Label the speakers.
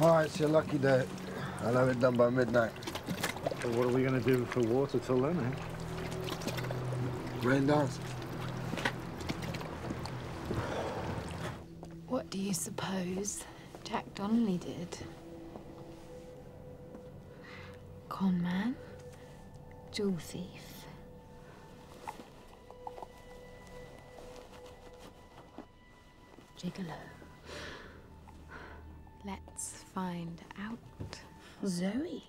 Speaker 1: All right, it's your lucky day. I'll have it done by midnight.
Speaker 2: So what are we going to do for water till then, eh?
Speaker 1: Rain dance.
Speaker 3: What do you suppose Jack Donnelly did? Con man? Jewel thief? Gigolo? Let's find out.
Speaker 4: Zoe.